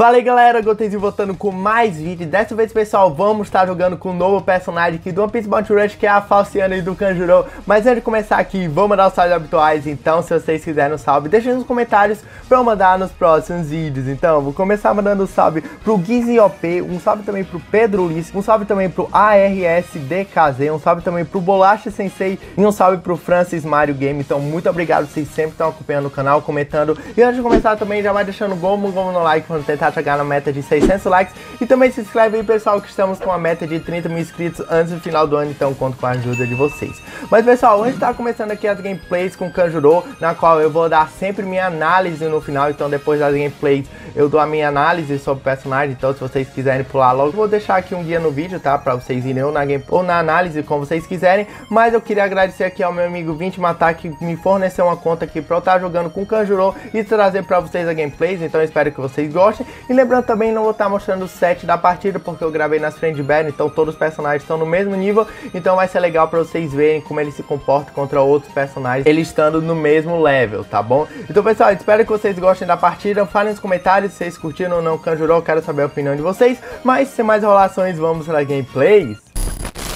Fala aí galera, Gotenzinho voltando com mais vídeo. Dessa vez pessoal, vamos estar jogando com um novo personagem aqui do One Piece Bounty Rush Que é a Falciana e do Kanjuro. Mas antes de começar aqui, vou mandar os salves habituais. Então se vocês quiserem um salve, deixem nos comentários Pra eu mandar nos próximos vídeos. Então vou começar mandando um salve pro OP Um salve também pro Pedro Ulisses Um salve também pro ARSDKZ Um salve também pro Bolacha Sensei E um salve pro Francis Mario Game. Então muito obrigado, vocês sempre estão acompanhando o canal, comentando. E antes de começar também, já vai deixando gomo, gomo no like Quando tentar chegar na meta de 600 likes. E também se inscreve aí, pessoal, que estamos com a meta de 30 mil inscritos antes do final do ano, então conto com a ajuda de vocês. Mas, pessoal, de estar começando aqui as gameplays com Kanjuro, na qual eu vou dar sempre minha análise no final, então depois das gameplays eu dou a minha análise sobre o personagem, então se vocês quiserem pular logo, vou deixar aqui um guia no vídeo, tá? Pra vocês irem ou na game ou na análise, como vocês quiserem. Mas eu queria agradecer aqui ao meu amigo 20 Matar, que me forneceu uma conta aqui pra eu estar jogando com Kanjuro e trazer pra vocês a gameplays, então espero que vocês gostem. E lembrando também, não vou estar mostrando o set da partida, porque eu gravei nas Friend Band, então todos os personagens estão no mesmo nível, então vai ser legal pra vocês verem como ele se comporta contra outros personagens, ele estando no mesmo level, tá bom? Então pessoal, espero que vocês gostem da partida, falem nos comentários se vocês curtiram ou não Kanjuro, quero saber a opinião de vocês, mas sem mais enrolações, vamos para gameplays.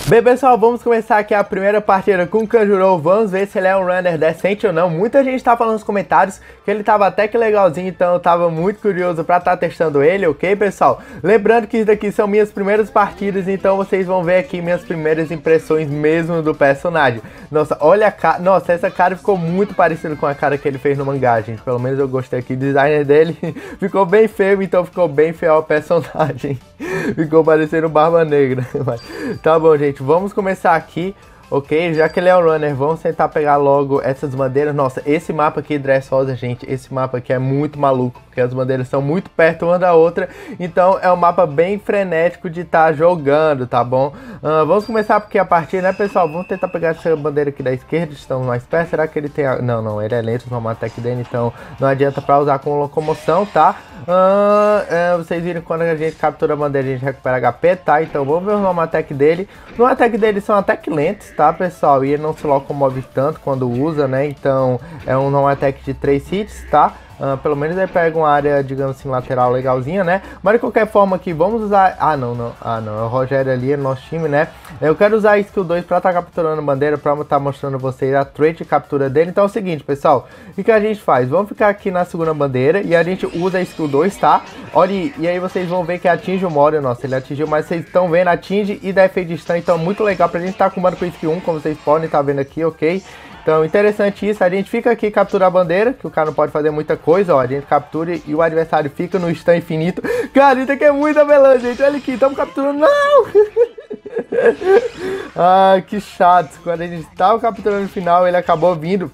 Bem, pessoal, vamos começar aqui a primeira partida com o Kanjuro. Vamos ver se ele é um runner decente ou não. Muita gente tá falando nos comentários que ele tava até que legalzinho, então eu tava muito curioso pra estar tá testando ele, ok, pessoal? Lembrando que isso daqui são minhas primeiras partidas, então vocês vão ver aqui minhas primeiras impressões mesmo do personagem. Nossa, olha a cara... Nossa, essa cara ficou muito parecida com a cara que ele fez no mangá, gente. Pelo menos eu gostei aqui. O designer dele ficou bem feio, então ficou bem feio ao personagem. ficou parecendo Barba Negra. Mas, tá bom, gente gente, vamos começar aqui, ok? Já que ele é um runner, vamos tentar pegar logo essas bandeiras. Nossa, esse mapa aqui, Dressrosa, gente, esse mapa aqui é muito maluco, porque as bandeiras são muito perto uma da outra, então é um mapa bem frenético de estar tá jogando, tá bom? Uh, vamos começar porque a partir, né, pessoal? Vamos tentar pegar essa bandeira aqui da esquerda, estamos mais perto. Será que ele tem... A... Não, não, ele é lento no attack dele, então não adianta para usar com locomoção, tá? Uh, é, vocês viram quando a gente captura a bandeira, a gente recupera HP, tá? Então vamos ver o normal attack dele. No attack dele são attack lentos, tá, pessoal? E ele não se locomove tanto quando usa, né? Então é um normal attack de 3 hits, tá? Uh, pelo menos ele pega uma área, digamos assim, lateral legalzinha, né? Mas de qualquer forma aqui, vamos usar... Ah, não, não. Ah, não. É o Rogério ali, é nosso time, né? Eu quero usar a skill 2 pra estar tá capturando bandeira, pra estar tá mostrando vocês a trait de captura dele. Então é o seguinte, pessoal. O que a gente faz? Vamos ficar aqui na segunda bandeira e a gente usa a skill 2, tá? Olha, e aí vocês vão ver que atinge o Morio. Nossa, ele atingiu, mas vocês estão vendo, atinge e dá efeito de stun. Então muito legal pra gente estar tá comando com skill 1, como vocês podem estar tá vendo aqui, ok? Então, interessante isso. A gente fica aqui capturar a bandeira, que o cara não pode fazer muita coisa, ó. A gente captura e o adversário fica no stun infinito. Cara, isso aqui é muito melã, gente. Olha aqui, estamos capturando. Não! ah, que chato. Quando a gente estava capturando no final, ele acabou vindo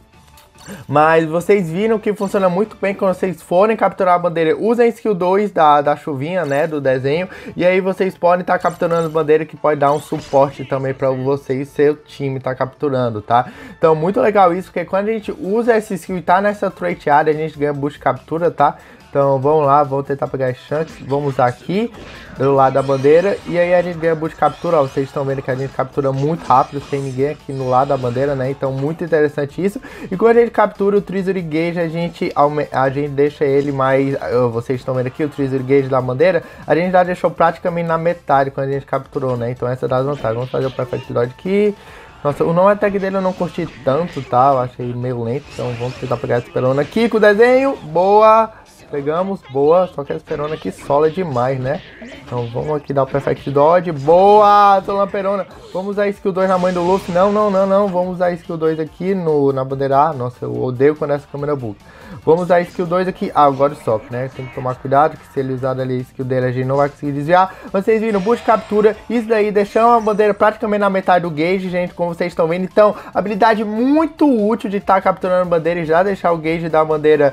mas vocês viram que funciona muito bem quando vocês forem capturar a bandeira. Usem skill 2 da, da chuvinha, né, do desenho. E aí vocês podem estar tá capturando bandeira que pode dar um suporte também para vocês e seu time estar tá capturando, tá? Então muito legal isso, porque quando a gente usa esse skill e tá nessa trait área, a gente ganha boost captura, tá? Então vamos lá, vamos tentar pegar as chances. Vamos aqui, do lado da bandeira. E aí a gente ganha boot captura. Ó, vocês estão vendo que a gente captura muito rápido, sem ninguém aqui no lado da bandeira, né? Então muito interessante isso. E quando a gente captura o Treasury Gauge, a gente, a gente deixa ele mais... Vocês estão vendo aqui o Treasury Gauge da bandeira. A gente já deixou praticamente na metade quando a gente capturou, né? Então essa é das vantagens. Vamos fazer o Perfect Dodge aqui. Nossa, o nome attack dele eu não curti tanto, tá? Eu achei meio lento, então vamos tentar pegar esse pelona aqui com o desenho. Boa! Pegamos, boa, só que a Esperona aqui sola demais, né? Então vamos aqui dar o Perfect Dodge. Boa, Solamperona. Vamos usar skill 2 na mãe do Luffy. Não, não, não, não. Vamos usar skill 2 aqui no, na bandeira A. Nossa, eu odeio quando essa câmera buga. Vamos usar skill 2 aqui. Ah, agora stop, né? Tem que tomar cuidado, que se ele usar ali a skill dele, a gente não vai conseguir desviar. Vocês viram, boost captura. Isso daí, deixando a bandeira praticamente na metade do gauge, gente, como vocês estão vendo. Então, habilidade muito útil de estar tá capturando a bandeira e já deixar o gauge da bandeira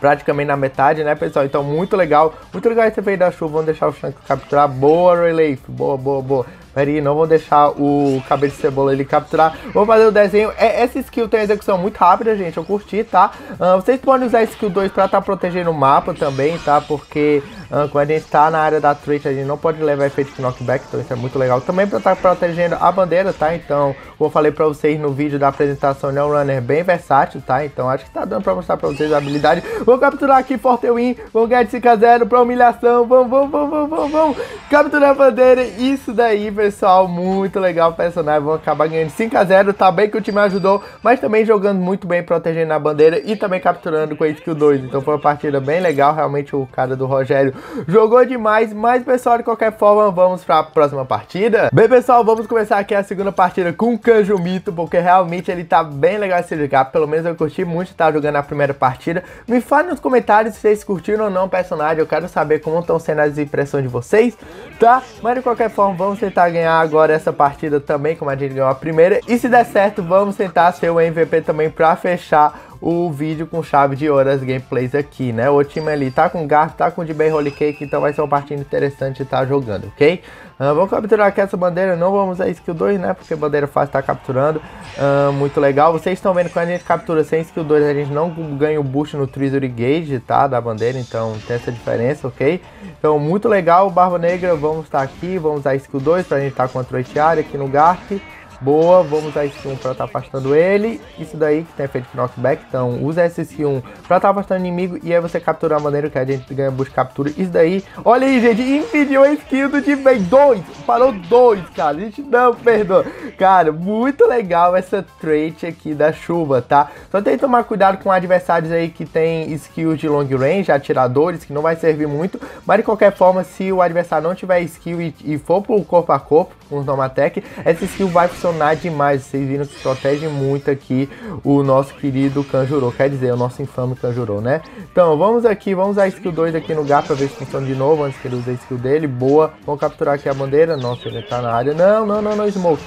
praticamente na metade, né, pessoal? Então, muito legal. Muito legal esse efeito da chuva. Vamos deixar o Shanks capturar. Boa, Relief. Boa, boa, boa. Peraí, não vou deixar o cabelo de cebola ele capturar. Vou fazer o desenho. É, essa skill tem execução muito rápida, gente. Eu curti, tá? Uh, vocês podem usar a skill 2 pra estar tá protegendo o mapa também, tá? Porque Uh, quando a gente tá na área da trait, a gente não pode levar efeito de knockback, então isso é muito legal. Também para estar tá protegendo a bandeira, tá? Então, como eu falei para vocês no vídeo da apresentação, ele é um runner bem versátil, tá? Então acho que tá dando para mostrar para vocês a habilidade. Vou capturar aqui Forte Win, vamos ganhar de 5 a 0 pra humilhação, vamos, vamos, vamos, vamos, vamos. Capturar a bandeira, isso daí, pessoal, muito legal o personagem, vamos acabar ganhando 5 a 0 tá bem que o time ajudou, mas também jogando muito bem, protegendo a bandeira e também capturando com a skill 2, então foi uma partida bem legal, realmente o cara do Rogério jogou demais, mas pessoal, de qualquer forma, vamos para a próxima partida. Bem, pessoal, vamos começar aqui a segunda partida com o Kanjo Mito, porque realmente ele tá bem legal de se jogar, pelo menos eu curti muito estar jogando a primeira partida. Me fale nos comentários se vocês curtiram ou não o personagem, eu quero saber como estão sendo as impressões de vocês, tá? Mas de qualquer forma, vamos tentar ganhar agora essa partida também, como a gente ganhou a primeira, e se der certo, vamos tentar ser o MVP também para fechar o vídeo com chave de ouro as gameplays aqui, né? O time ali tá com garfo, tá com de bem holy cake, então vai ser uma partida interessante estar tá jogando, ok? Uh, vamos capturar aqui essa bandeira, não vamos a skill 2, né? Porque bandeira fácil tá capturando, uh, muito legal. Vocês estão vendo que quando a gente captura sem skill 2, a gente não ganha o boost no Treasury Gauge, tá? Da bandeira, então tem essa diferença, ok? Então, muito legal, Barba Negra, vamos estar tá aqui, vamos a skill 2 pra gente estar tá contra o área aqui no Garp. Boa, vamos usar esse 1 para estar tá afastando ele. Isso daí que tem efeito knockback. Então usa esse 1 para estar tá afastando o inimigo. E aí você capturar a maneira que a gente ganha boost captura. Isso daí. Olha aí, gente. Impediu a skill do time. Dois. Parou dois, cara. A gente não perdoa. Cara, muito legal essa trait aqui da chuva, tá? Só tem que tomar cuidado com adversários aí que tem skills de long range, atiradores, que não vai servir muito. Mas de qualquer forma, se o adversário não tiver skill e, e for pro corpo a corpo, com o Nomatec, essa skill vai funcionar demais. Vocês viram que protege muito aqui o nosso querido Kanjuro, quer dizer, o nosso infame Kanjuro, né? Então, vamos aqui, vamos a skill 2 aqui no Gap pra ver se funciona de novo, antes que ele use a skill dele. Boa. Vamos capturar aqui a bandeira. Nossa, ele tá na área. Não, não, não, não, Smoke.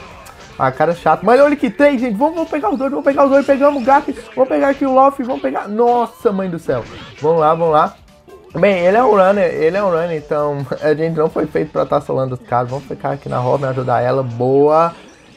Ah, cara chato. Mas olha que três, gente. Vamos, vamos pegar os dois, vamos pegar os dois. Pegamos o Gap, vamos pegar aqui o Loft, vamos pegar... Nossa, mãe do céu. Vamos lá, vamos lá. Bem, ele é um runner, ele é um runner, então a gente não foi feito pra estar tá solando os caras. Vamos ficar aqui na Robin, ajudar ela. Boa.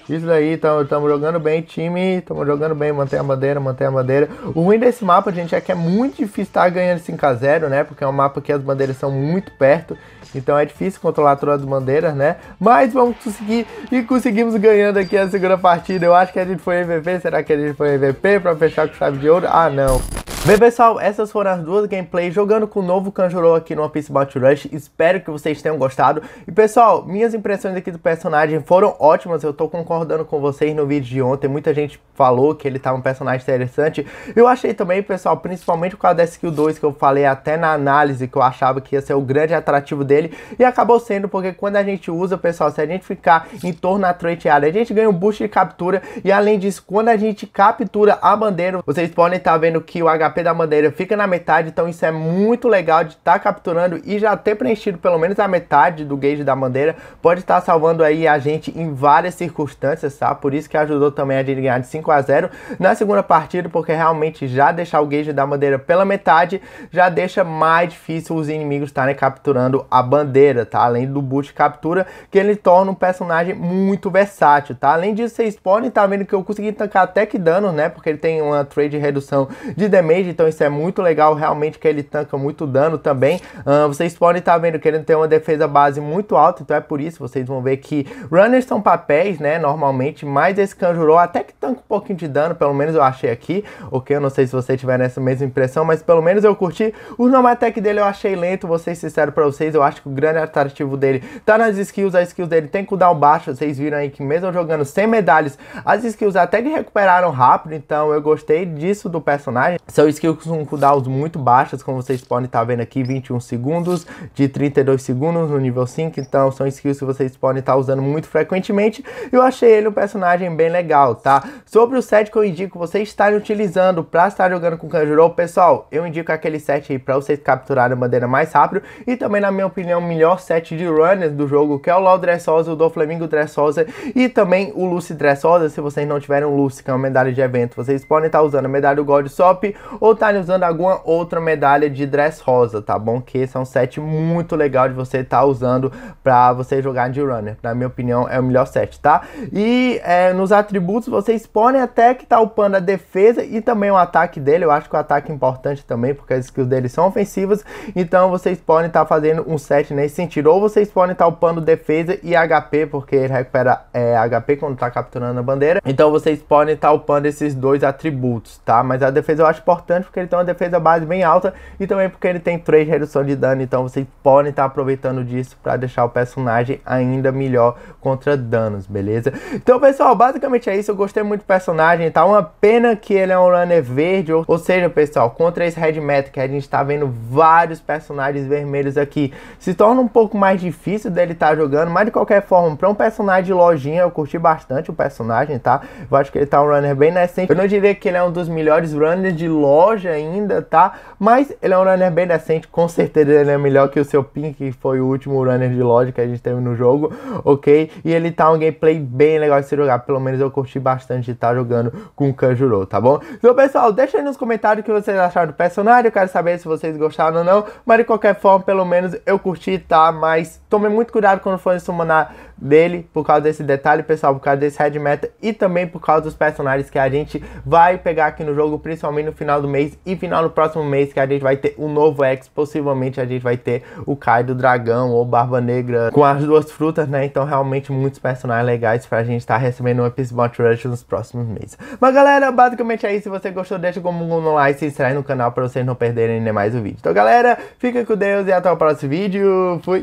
Isso aí, estamos jogando bem, time, estamos jogando bem, mantém a bandeira, mantém a bandeira. O ruim desse mapa, gente, é que é muito difícil estar ganhando 5x0, né? Porque é um mapa que as bandeiras são muito perto, então é difícil controlar todas as bandeiras, né? Mas vamos conseguir, e conseguimos ganhando aqui a segunda partida. Eu acho que a gente foi MVP, será que a gente foi MVP para fechar com chave de ouro? Ah, não. Bem, pessoal, essas foram as duas gameplays jogando com o novo Kanjuro aqui no One Piece Bout Rush. Espero que vocês tenham gostado. E, pessoal, minhas impressões aqui do personagem foram ótimas. Eu tô concordando com vocês no vídeo de ontem. Muita gente falou que ele tá um personagem interessante. Eu achei também, pessoal, principalmente por causa da skill 2 que eu falei até na análise, que eu achava que ia ser o grande atrativo dele. E acabou sendo, porque quando a gente usa, pessoal, se a gente ficar em torno da trait area, a gente ganha um boost de captura. E, além disso, quando a gente captura a bandeira, vocês podem estar tá vendo que o HP HP da bandeira fica na metade, então isso é muito legal de estar tá capturando e já ter preenchido pelo menos a metade do gauge da bandeira, pode estar tá salvando aí a gente em várias circunstâncias, tá? Por isso que ajudou também a gente ganhar de 5 a 0 na segunda partida, porque realmente já deixar o gauge da bandeira pela metade já deixa mais difícil os inimigos estarem capturando a bandeira, tá? Além do boost de captura, que ele torna um personagem muito versátil, tá? Além disso, vocês podem estar tá vendo que eu consegui tancar até que dano, né? Porque ele tem uma trade redução de damage então isso é muito legal, realmente que ele tanca muito dano também. Uh, vocês podem estar tá vendo que ele tem uma defesa base muito alta, então é por isso vocês vão ver que runners são papéis, né, normalmente, mas esse Kanjuro até que tanca um pouquinho de dano, pelo menos eu achei aqui, ok? Eu não sei se você tiver essa mesma impressão, mas pelo menos eu curti. O Nomatec dele eu achei lento, vou ser sincero pra vocês, eu acho que o grande atrativo dele tá nas skills, as skills dele tem cooldown baixo, vocês viram aí que mesmo jogando sem medalhas, as skills até que recuperaram rápido, então eu gostei disso do personagem. Skills com cooldowns muito baixas, como vocês podem estar vendo aqui, 21 segundos, de 32 segundos no nível 5, então são skills que vocês podem estar usando muito frequentemente. Eu achei ele um personagem bem legal, tá? Sobre o set que eu indico vocês estarem utilizando para estar jogando com Kanjuro, pessoal, eu indico aquele set aí para vocês capturarem bandeira mais rápido e também, na minha opinião, o melhor set de runners do jogo, que é o LoL Dressosa, o do Flamingo Dressosa e também o Lucy Dressosa, se vocês não tiverem o Lucy, que é uma medalha de evento, vocês podem estar usando a medalha do God Sop ou estarem usando alguma outra medalha de dress rosa, tá bom? Que esse é um set muito legal de você estar tá usando para você jogar de runner. Na minha opinião, é o melhor set, tá? E é, nos atributos vocês podem até que tá upando a defesa e também o ataque dele. Eu acho que o ataque é importante também, porque as skills dele são ofensivas. Então vocês podem estar tá fazendo um set nesse sentido. Ou vocês podem estar tá upando defesa e HP, porque ele recupera é, HP quando tá capturando a bandeira. Então vocês podem estar tá upando esses dois atributos, tá? Mas a defesa eu acho importante porque ele tem uma defesa base bem alta e também porque ele tem 3 redução de dano. Então vocês podem estar tá aproveitando disso para deixar o personagem ainda melhor contra danos, beleza? Então pessoal, basicamente é isso. Eu gostei muito do personagem, tá? Uma pena que ele é um runner verde, ou, seja, pessoal, contra esse Red que a gente tá vendo vários personagens vermelhos aqui, se torna um pouco mais difícil dele estar tá jogando, mas de qualquer forma, para um personagem de lojinha, eu curti bastante o personagem, tá? Eu acho que ele tá um runner bem decente. Eu não diria que ele é um dos melhores runners de loja ainda, tá? Mas ele é um runner bem decente, com certeza ele é melhor que o seu Pink, que foi o último runner de loja que a gente teve no jogo, ok? E ele tá um gameplay bem legal de se jogar, pelo menos eu curti bastante estar tá jogando com o Kanjuro, tá bom? Então pessoal, deixa aí nos comentários o que vocês acharam do personagem, eu quero saber se vocês gostaram ou não, mas de qualquer forma, pelo menos eu curti, tá? Mas tome muito cuidado quando for summonar dele, por causa desse detalhe, pessoal, por causa desse Red Meta e também por causa dos personagens que a gente vai pegar aqui no jogo, principalmente no final do mês e final do próximo mês, que a gente vai ter um novo X, possivelmente a gente vai ter o Kai do Dragão ou Barba Negra com as duas frutas, né? Então realmente muitos personagens legais pra gente estar tá recebendo um Episode Rush nos próximos meses. Mas galera, basicamente é isso. Se você gostou, deixa como um like, se inscreve no canal para vocês não perderem nem mais o vídeo. Então galera, fica com Deus e até o próximo vídeo. Fui!